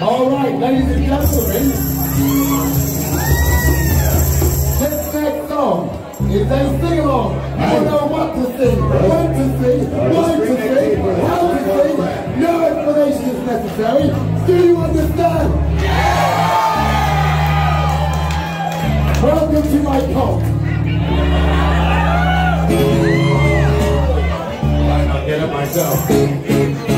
All right, ladies and gentlemen. This next song is a sing-along. I don't know what to sing, when to sing, when to sing, how to sing. No explanation is necessary. Do you understand? Welcome to my cult. I'll get it myself.